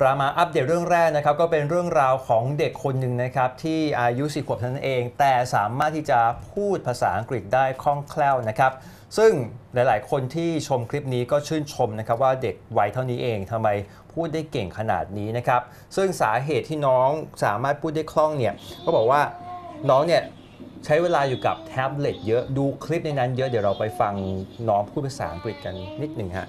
เรามาอัปเดตเรื่องแรกนะครับก็เป็นเรื่องราวของเด็กคนหนึ่งนะครับที่อายุ4ขวบนั้นเอง แต่สามารถที่จะพูดภาษาอังกฤษได้คล่องแคล่วนะครับ ซึ่งหลาย ๆ คนที่ชมคลิปนี้ก็ชื่นชมนะครับว่าเด็กวัยเท่านี้เองทำไมพูดได้เก่งขนาดนี้นะครับ ซึ่งสาเหตุที่น้องสามารถพูดได้คล่องเนี่ยก็บอกว่าน้องเนี่ยใช้เวลาอยู่กับแท็บเล็ตเยอะดูคลิปในนั้นเยอะเดี๋ยวเราไปฟังน้องพูดภาษาอังกฤษกันนิดหนึ่งฮะ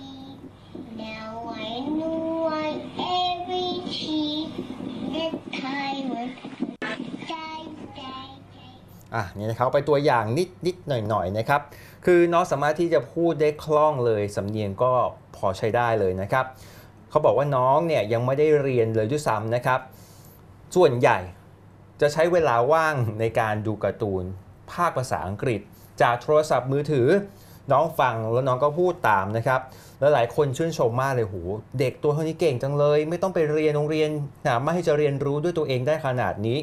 อะนี่นะครับไปตัวอย่างนิดนิดหน่อยหน่อยนะครับ คือน้องสามารถที่จะพูดได้คล่องเลยสำเนียงก็พอใช้ได้เลยนะครับเขาบอกว่าน้องเนี่ยยังไม่ได้เรียนเลยด้วยซ้ำนะครับ ส่วนใหญ่จะใช้เวลาว่างในการดูการ์ตูนภาคภาษาอังกฤษ จากโทรศัพท์มือถือ น้องฟังแล้วน้องก็พูดตามนะครับ แล้วหลายคนชื่นชมมากเลยโหเด็กตัวเท่านี้เก่งจังเลย ไม่ต้องไปเรียนโรงเรียนสามารถที่จะเรียนรู้ด้วยตัวเองได้ขนาดนี้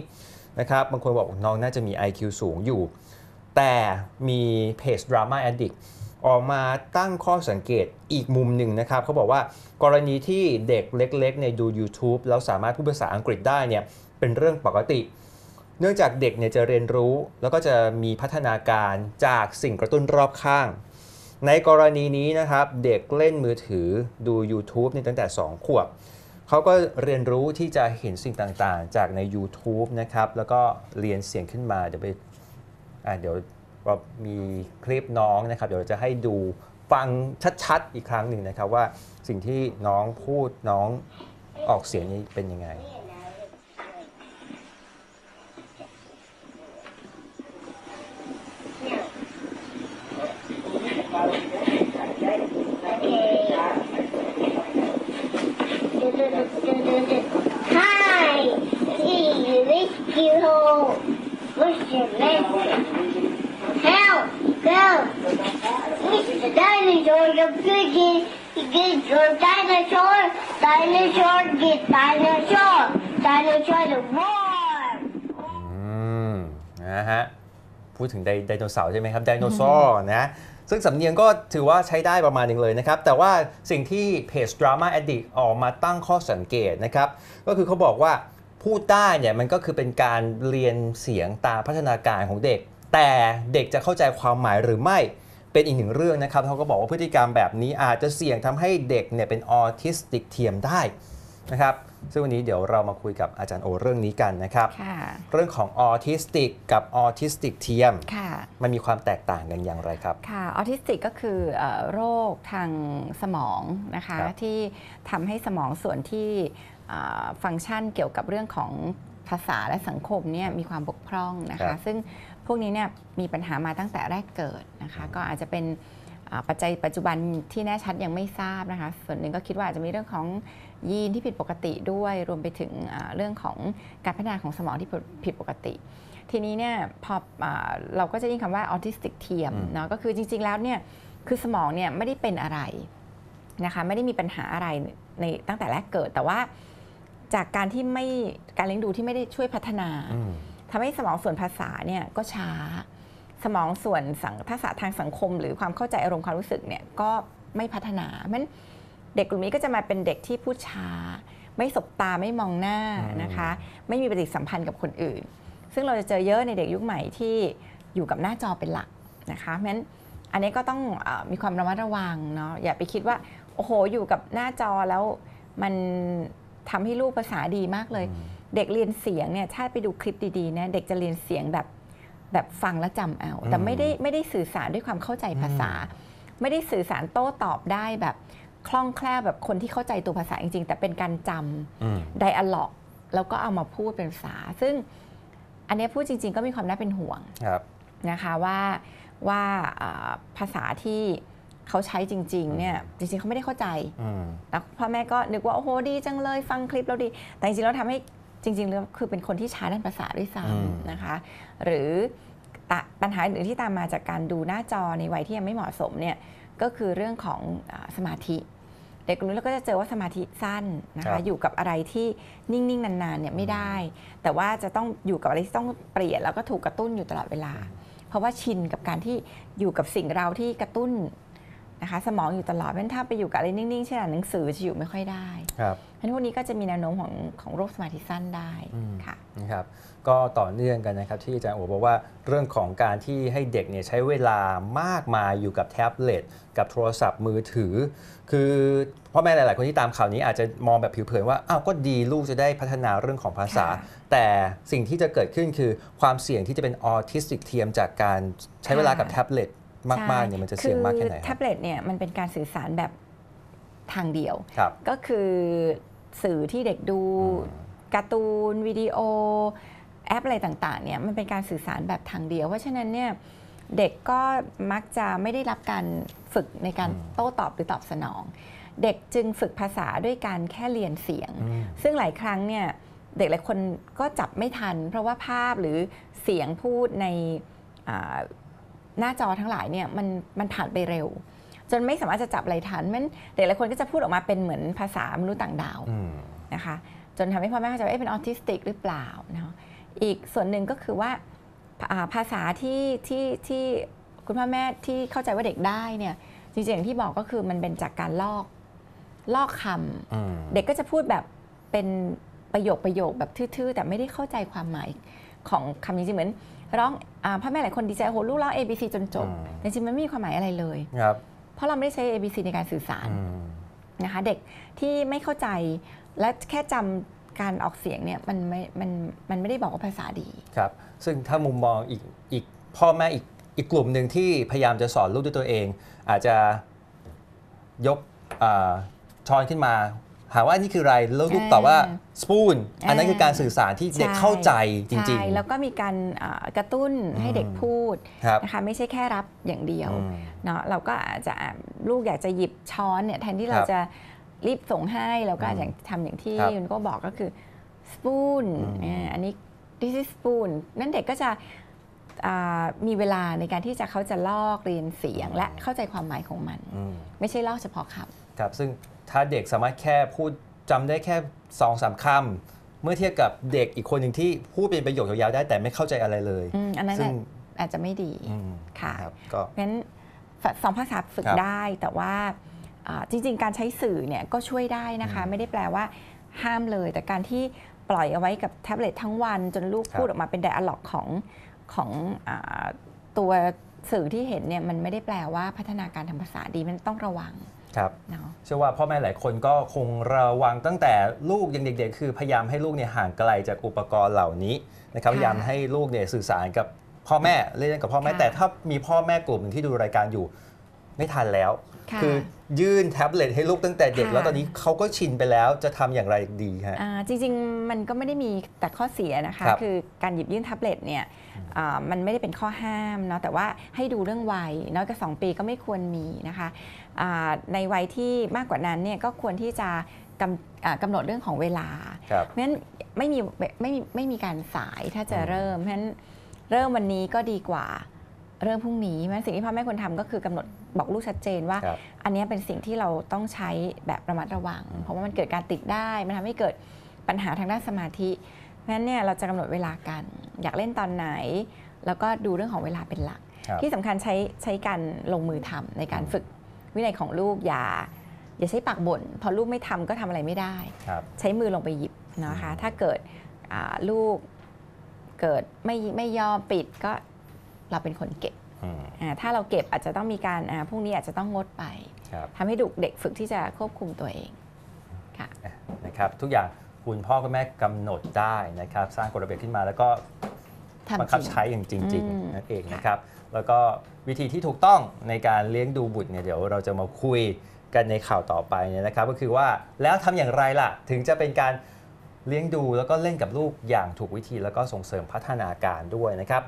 นะครับบางคนบอกน้องน่าจะมี IQ สูงอยู่ แต่มีเพจ Drama Addict ออกมาตั้งข้อสังเกตอีกมุมหนึ่งนะครับเขาบอกว่ากรณีที่เด็กเล็กๆในดู YouTube แล้วสามารถพูดภาษาอังกฤษได้เนี่ยเป็นเรื่องปกติ เนื่องจากเด็กเนี่ยจะเรียนรู้แล้วก็จะมีพัฒนาการจากสิ่งกระตุ้นรอบข้าง ในกรณีนี้นะครับเด็กเล่นมือถือดู YouTube นี่ตั้งแต่ 2 ขวบ เขาก็เรียนรู้ที่จะเห็นสิ่งต่างๆ จากใน YouTube นะครับ แล้วก็เรียนเสียงขึ้นมา เดี๋ยวไปอ่าเดี๋ยวเรามีคลิปน้องนะครับ เดี๋ยวเราจะให้ดูฟังชัดๆ อีกครั้งหนึ่งนะครับว่าสิ่งที่น้องพูดน้องออกเสียงนี้เป็นยังไง What's your message? Help, go. Mr. Dinosaur, you're good. Get your dinosaur. Dinosaur, get dinosaur. Dinosaur the war. อืมนะฮะ พูดถึงไดไดโนเสาร์ใช่ไหมครับ ไดโนเสาร์นะ ซึ่งสำเนียงก็ถือว่าใช้ได้ประมาณหนึ่งเลยนะครับ แต่ว่าสิ่งที่เพจ Drama Addict ออกมาตั้งข้อสังเกตนะครับ ก็คือเขาบอกว่า พูดได้เนี่ยมันก็คือเป็นการเรียนเสียงตามพัฒนาการของเด็ก แต่เด็กจะเข้าใจความหมายหรือไม่เป็นอีกหนึ่งเรื่องนะครับเขาก็บอกว่าพฤติกรรมแบบนี้อาจจะเสี่ยงทำให้เด็กเนี่ยเป็นออทิสติกเทียมได้นะครับซึ่งวันนี้เดี๋ยวเรามาคุยกับอาจารย์โอเรื่องนี้กันนะครับค่ะเรื่องของออทิสติกกับออทิสติกเทียมค่ะมันมีความแตกต่างกันอย่างไรครับ ค่ะออทิสติกก็คือเอ่อโรคทางสมองนะคะครับที่ทำให้สมองส่วนที่อ่า ฟังก์ชันเกี่ยวกับเรื่องของภาษาและสังคมเนี่ยมีความบกพร่องนะครัคะ บ ซึ่งพวกนี้เนี่ยมีปัญหามาตั้งแต่แรกเกิดนะคะ ก็อาจจะเป็นอ่าปัจจัยปัจจุบันที่แน่ชัดยังไม่ทราบนะคะ ส่วนหนึ่งก็คิดว่าอาจจะมีเรื่องของยีนที่ผิดปกติด้วย รวมไปถึงอ่าเรื่องของการพัฒนาของสมองที่ผิดปกติ ทีนี้เนี่ยพออาเราก็จะยินคำว่าออทิสติกเทียมอืม เนาะก็คือจริง ๆ แล้วเนี่ยคือสมองเนี่ยไม่ได้เป็นอะไรนะคะไม่ได้มีปัญหาอะไรในตั้งแต่แรกเกิด แต่ว่า จากการที่ไม่การเลี้ยงดูที่ไม่ได้ช่วยพัฒนาอืมทำให้สมองส่วนภาษาเนี่ยก็ช้า สมองส่วนสังทักษะทางสังคม หรือความเข้าใจอารมณ์ความรู้สึกเนี่ยก็ไม่พัฒนามันเด็กกลุ่มนี้ก็จะมาเป็นเด็กที่พูดช้า ไม่สบตาไม่มองหน้าอืมนะคะ ไม่มีปฏิสัมพันธ์กับคนอื่น ซึ่งเราจะเจอเยอะในเด็กยุคใหม่ที่อยู่กับหน้าจอเป็นหลักนะคะเพราะฉะนั้นอันนี้ก็ต้องเออมีความระมัดระวังเนาะอย่าไปคิดว่าโอ้โหอยู่กับหน้าจอแล้วมัน ทำให้ลูกภาษาดีมากเลย เด็กเรียนเสียงเนี่ยถ้าไปดูคลิปดีๆเนี่ยเด็กจะเรียนเสียงแบบแบบฟังแล้วจำเอา แต่อืมไม่ได้ไม่ได้สื่อสารด้วยความเข้าใจภาษา ไม่ได้สื่อสารโต้ตอบได้แบบคล่องแคล่วแบบคนที่เข้าใจตัวภาษาจริง ๆ แต่เป็นการจำอืมไดอะล็อกแล้วก็เอามาพูดเป็นภาษา ซึ่งอันเนี้ยพูดจริง ๆ ก็มีความน่าเป็นห่วงครับนะคะว่าว่าอ่าภาษาที่ เขาใช้จริงๆเนี่ยจริงๆเขาไม่ได้เข้าใจอืมแล้วพ่อแม่ก็นึกว่าโอ้โหดีจังเลยฟังคลิปแล้วดี แต่จริงๆแล้วทำให้จริงๆแล้วคือเป็นคนที่ช้าด้านภาษาด้วยซ้อืมำนะคะ หรือตะปัญหาอื่นที่ตามมาจากการดูหน้าจอในวัยที่ยังไม่เหมาะสมเนี่ยก็คือเรื่องของอาสมาธิ เด็กกลุ่มนี้เราก็จะเจอว่าสมาธิสั้นนะครัคะบอยู่กับอะไรที่นิ่งๆนานๆเนี่ยไม่ได้ แต่ว่าจะต้องอยู่กับอะไรที่ต้องเปลี่ยนแล้วก็ถูกกระตุ้นอยู่ตลอดเวลา เพราะว่าชินกับการที่อยู่กับสิ่งเราที่กระตุ้น นะคะสมองอยู่ตลอดเพราะฉะนั้นถ้าไปอยู่กับอะไรนิ่งๆเช่นอ่านหนังสือจะอยู่ไม่ค่อยได้ครับเพราะฉะนั้นพวกนี้ก็จะมีแนวโน้มของของโรคสมาธิสั้นได้อืมค่ะนะครับก็ต่อเนื่องกันนะครับที่อาจารย์โอบอกว่าเรื่องของการที่ให้เด็กเนี่ยใช้เวลามากมายอยู่กับแท็บเล็ตกับโทรศัพท์มือถือ คือพ่อแม่หลาย ๆ คนที่ตามข่าวนี้อาจจะมองแบบผิวเผินว่าอ้าวก็ดีลูกจะได้พัฒนาเรื่องของภาษาค่ะแต่สิ่งที่จะเกิดขึ้นคือความเสี่ยงที่จะเป็นออทิสติกเทียมจากการใช้เวลากับแท็บเล็ต มากๆเนี่ยมันจะเสี่ยงมากแค่ไหนคือคแท็รับบเล็ตเนี่ยมันเป็นการสื่อสารแบบทางเดียวครับก็คือสื่อที่เด็กดูอืมการ์ตูนวิดีโอ แอปอะไรต่างๆเนี่ยมันเป็นการสื่อสารแบบทางเดียว เพราะฉะนั้นเนี่ยเด็กก็มักจะไม่ได้รับการฝึกในการอืมโต้ตอบหรือตอบสนอง เด็กจึงฝึกภาษาด้วยการแค่เรียนเสียงอืมซึ่งหลายครั้งเนี่ยเด็กหลายคนก็จับไม่ทัน เพราะว่าภาพหรือเสียงพูดในอ่า หน้าจอทั้งหลายเนี่ยมันมันผ่านไปเร็ว จนไม่สามารถจะจับอะไรทันมันเด็กหลายคนก็จะพูดออกมาเป็นเหมือนภาษามนุษย์ต่างดาวอืมนะคะจนทำให้พ่อแม่เข้าใจว่าเอ๊ะเป็นออทิสติกหรือเปล่าเนาะอีกส่วนหนึ่งก็คือว่าอ่าภาษาที่ที่ที่คุณพ่อแม่ที่เข้าใจว่าเด็กได้เนี่ยจริงๆอย่างที่บอกก็คือมันเป็นจากการลอกลอกคำอืมเด็กก็จะพูดแบบเป็นประโยคประโยคแบบทื่อๆ แต่ไม่ได้เข้าใจความหมายของคำจริงๆเหมือน ร้องอาพ่อแม่หลายคนดีใจโอ้โหลูกร้อง A B C จนจบอืมแต่จริงๆมันไม่มีความหมายอะไรเลยครับเพราะเราไม่ได้ใช้ A B C ในการสื่อสารอืมนะคะเด็กที่ไม่เข้าใจและแค่จำการออกเสียงเนี่ยมันไม่มันมันไม่ได้บอกว่าภาษาดีครับ ซึ่งถ้ามุมมองอีกอีกพ่อแม่อีกอีกกลุ่มหนึ่งที่พยายามจะสอนลูกด้วยตัวเอง อาจจะยกอาช้อนขึ้นมา หาว่านี่คืออะไรแล้วลูกตอบว่าอ่าสปูนอันนั้นอ่าคือการสื่อสารที่เด็กใช่เข้าใจจริงใช่แล้วก็มีการอ่ากระตุ้นให้เด็กอืมพูดๆครับนะคะไม่ใช่แค่รับอย่างเดียวอืมเนาะเราก็อาจจะลูกอยากจะหยิบช้อนเนี่ยแทนที่เราครับจะรีบส่งให้เราก็อาจจะอืมทำอย่างที่ครับคุณก็บอกก็คือ spoon อืมอันนี้ this is spoon นั่นเด็กก็จะอ่ามีเวลาในการที่จะเขาจะลอกเรียนเสียง และเข้าใจความหมายของมันอืมไม่ใช่ลอกเฉพาะคครับซึ่ง ถ้าเด็กสามารถแค่พูดจำได้แค่2อสามคำเมื่อเทียบกับเด็กอีกคนหนึ่งที่พูดเป็นประโยคยาวๆได้แต่ไม่เข้าใจอะไรเลยำอืมอันนั้นซึ่งน่ะอาจจะไม่ดีอืมค่ะครับก็เพราะฉะนั้นฝสองภาษาฝึกครับได้แต่ว่าอ่าจริงๆ การใช้สื่อเนี่ยก็ช่วยได้นะคะอืมไม่ได้แปลว่าห้ามเลย แต่การที่ปล่อยเอาไว้กับแท็บเล็ตทั้งวัน จนลูกครับพูดออกมาเป็นไดอะล็อกของของอาตัวสื่อที่เห็นเนี่ยมันไม่ได้แปลว่าพัฒนาการทางภาษาดีมันต้องระวัง ครับเนาะเชื่อว่าพ่อแม่หลายคนก็คงระวังตั้งแต่ลูกยังเด็กๆ คือพยายามให้ลูกเนี่ยห่างไกลจากอุปกรณ์เหล่านี้นะครับค่ะพยายามให้ลูกเนี่ยสื่อสารกับพ่อแม่เล่นกับพ่อแม่ค่ะแต่ถ้ามีพ่อแม่กลุ่มหนึ่งที่ดูรายการอยู่ ไม่ทันแล้ว ค่ะอยื่นแท็บเล็ตให้ลูกตั้งแต่เด็ก ค่ะ แล้วตอนนี้เขาก็ชินไปแล้วจะทำอย่างไรดีฮะ อ่าจริงๆ มันก็ไม่ได้มีแต่ข้อเสียนะคะครับคือการหยิบยื่นแท็บเล็ตเนี่ยอ่ามันไม่ได้เป็นข้อห้ามเนาะแต่ว่าให้ดูเรื่องวัยน้อยกว่า2ปีก็ไม่ควรมีนะคะอ่าในวัยที่มากกว่านั้นเนี่ยก็ควรที่จะกำอ่ากำหนดเรื่องของเวลา ครับ เพราะฉะนั้นไม่มีไม่มีไม่มีการสายถ้าจะอืมเริ่มเพราะฉะนั้นเริ่มวันนี้ก็ดีกว่าเริ่มพรุ่งนี้เพราะฉะนั้นสิ่งที่พ่อแม่ควรทำก็คือกำหนด บอกลูกชัดเจนว่าครับอันเนี้ยเป็นสิ่งที่เราต้องใช้แบบระมัดระวัง เพราะว่ามันเกิดการติดได้ มันทำให้เกิดปัญหาทางด้านสมาธิเพราะฉะนั้นเนี่ยเราจะกำหนดเวลากัน อยากเล่นตอนไหน แล้วก็ดูเรื่องของเวลาเป็นหลักครับที่สำคัญใช้ใช้การลงมือทำในการฝึกวินัยของลูกอย่าอย่าใช้ปากบ่นพอลูกไม่ทำก็ทำอะไรไม่ได้ครับใช้มือลงไปหยิบนะคะ ถ้าเกิดอ่าลูกเกิดไม่ไม่ยอมปิดก็เราเป็นคนเก็บอืมอ่า ถ้าเราเก็บอาจจะต้องมีการอ่าพรุ่งนี้อาจจะต้องงดไปครับทำให้ดุเด็กฝึกที่จะควบคุมตัวเองค่ะนะครับทุกอย่างคุณพ่อคุณแม่กำหนดได้นะครับ สร้างกฎระเบียบขึ้นมาแล้วก็ทำบังคับจริงใช้อย่างจริงอืมๆนั่นเองค่ะนะครับ แล้วก็วิธีที่ถูกต้องในการเลี้ยงดูบุตรเนี่ยเดี๋ยวเราจะมาคุยกันในข่าวต่อไปเนี่ยนะครับ ก็คือว่าแล้วทำอย่างไรล่ะ ถึงจะเป็นการเลี้ยงดูแล้วก็เล่นกับลูกอย่างถูกวิธีแล้วก็ส่งเสริมพัฒนาการด้วยนะครับ